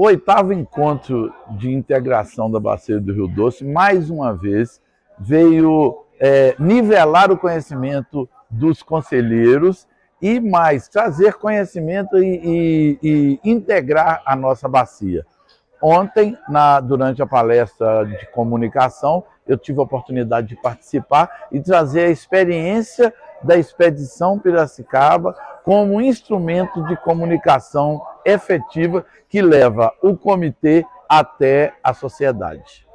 O oitavo encontro de integração da Bacia do Rio Doce, mais uma vez, veio é, nivelar o conhecimento dos conselheiros e mais trazer conhecimento e, e, e integrar a nossa bacia. Ontem, na, durante a palestra de comunicação, eu tive a oportunidade de participar e trazer a experiência da Expedição Piracicaba como instrumento de comunicação efetiva que leva o comitê até a sociedade.